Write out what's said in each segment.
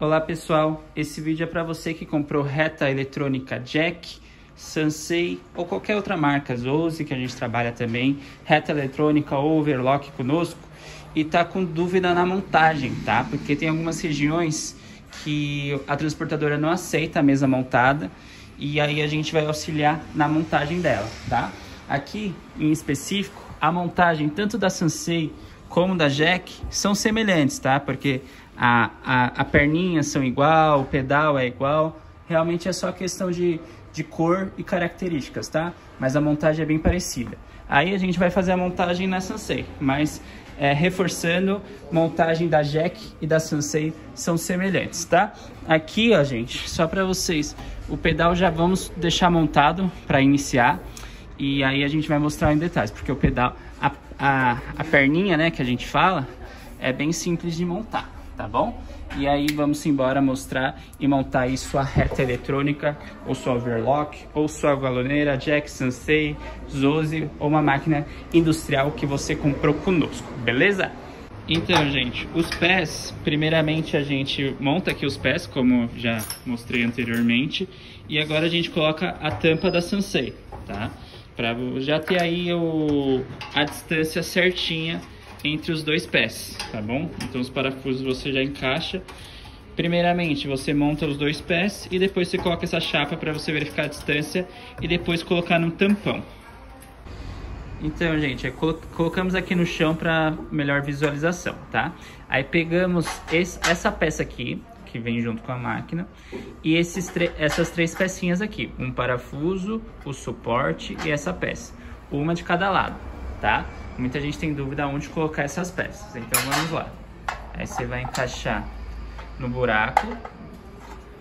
Olá pessoal, esse vídeo é para você que comprou reta eletrônica Jack, Sansei ou qualquer outra marca, Zose que a gente trabalha também, reta eletrônica ou overlock conosco e tá com dúvida na montagem, tá? Porque tem algumas regiões que a transportadora não aceita a mesa montada e aí a gente vai auxiliar na montagem dela, tá? Aqui em específico, a montagem tanto da Sansei como da Jack são semelhantes, tá? Porque a, a, a perninha são igual, o pedal é igual, realmente é só questão de, de cor e características, tá? Mas a montagem é bem parecida. Aí a gente vai fazer a montagem na Sansei, mas é, reforçando, montagem da Jack e da Sansei são semelhantes, tá? Aqui, ó, gente, só para vocês, o pedal já vamos deixar montado para iniciar e aí a gente vai mostrar em detalhes, porque o pedal, a, a, a perninha, né, que a gente fala, é bem simples de montar tá bom? E aí vamos embora mostrar e montar aí sua reta eletrônica, ou sua overlock, ou sua galoneira, Jack, Sansei, Zose, ou uma máquina industrial que você comprou conosco, beleza? Então, gente, os pés, primeiramente a gente monta aqui os pés, como já mostrei anteriormente, e agora a gente coloca a tampa da Sansei, tá? Pra já ter aí o, a distância certinha entre os dois pés, tá bom? Então os parafusos você já encaixa. Primeiramente, você monta os dois pés e depois você coloca essa chapa para você verificar a distância e depois colocar no tampão. Então, gente, é, colocamos aqui no chão para melhor visualização, tá? Aí pegamos esse, essa peça aqui, que vem junto com a máquina, e esses essas três pecinhas aqui, um parafuso, o suporte e essa peça, uma de cada lado, tá? Muita gente tem dúvida onde colocar essas peças, então vamos lá. Aí você vai encaixar no buraco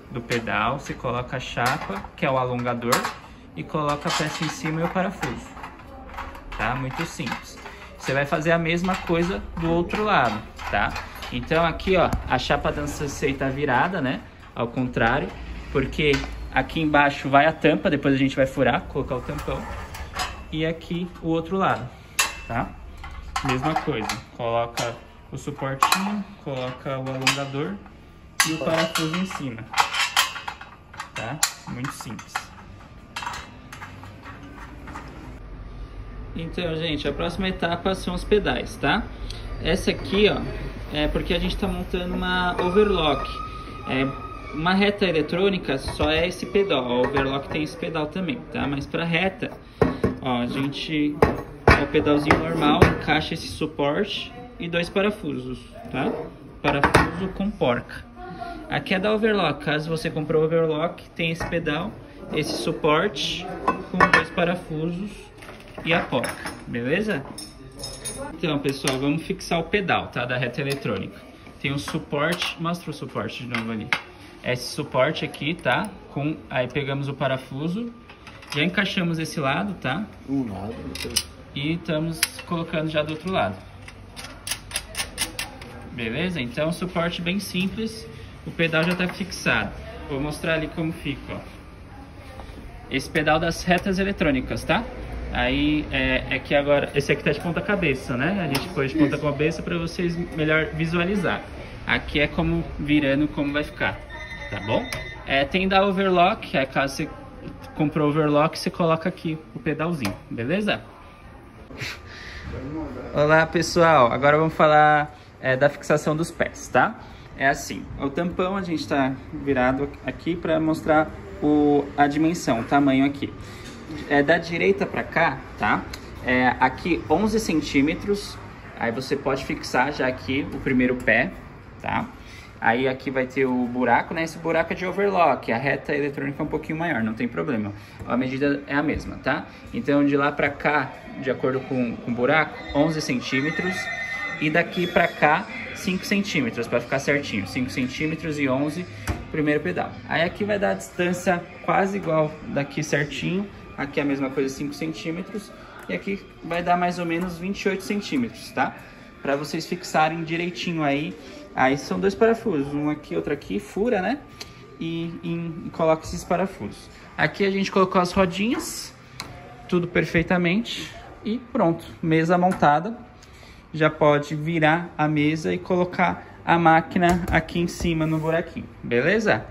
do pedal, você coloca a chapa, que é o alongador, e coloca a peça em cima e o parafuso. Tá? Muito simples. Você vai fazer a mesma coisa do outro lado, tá? Então aqui, ó, a chapa dança tá virada, né? Ao contrário, porque aqui embaixo vai a tampa, depois a gente vai furar, colocar o tampão. E aqui o outro lado tá? Mesma coisa, coloca o suportinho, coloca o alongador e o parafuso em cima, tá? Muito simples. Então, gente, a próxima etapa são os pedais, tá? Essa aqui, ó, é porque a gente está montando uma overlock. É, uma reta eletrônica só é esse pedal, a overlock tem esse pedal também, tá? Mas para reta, ó, a gente é o pedalzinho normal, encaixa esse suporte e dois parafusos, tá? Parafuso com porca. Aqui é da overlock, caso você comprou overlock, tem esse pedal, esse suporte com dois parafusos e a porca, beleza? Então, pessoal, vamos fixar o pedal, tá? Da reta eletrônica. Tem um suporte, mostra o suporte de novo ali. Esse suporte aqui, tá? Com, aí pegamos o parafuso, já encaixamos esse lado, tá? Um lado, e estamos colocando já do outro lado. Beleza? Então, suporte bem simples, o pedal já está fixado. Vou mostrar ali como fica, ó. Esse pedal das retas eletrônicas, tá? Aí é, é que agora, esse aqui tá de ponta cabeça, né? A gente pôs de ponta cabeça para vocês melhor visualizar. Aqui é como virando como vai ficar, tá bom? É, tem da overlock, é caso você comprou overlock, você coloca aqui o pedalzinho, beleza? Olá pessoal, agora vamos falar é, da fixação dos pés, tá? É assim, o tampão a gente está virado aqui para mostrar o, a dimensão, o tamanho aqui. É da direita para cá, tá? É, aqui 11 centímetros, aí você pode fixar já aqui o primeiro pé, tá? Aí aqui vai ter o buraco, né? Esse buraco é de overlock, a reta eletrônica é um pouquinho maior, não tem problema. A medida é a mesma, tá? Então de lá pra cá, de acordo com, com o buraco, 11 centímetros. E daqui pra cá, 5 centímetros, para ficar certinho. 5 centímetros e 11, primeiro pedal. Aí aqui vai dar a distância quase igual daqui certinho. Aqui é a mesma coisa, 5 centímetros. E aqui vai dar mais ou menos 28 centímetros, tá? Para vocês fixarem direitinho aí Aí são dois parafusos, um aqui, outro aqui, fura, né? E, e, e coloca esses parafusos. Aqui a gente colocou as rodinhas, tudo perfeitamente. E pronto, mesa montada. Já pode virar a mesa e colocar a máquina aqui em cima no buraquinho, beleza?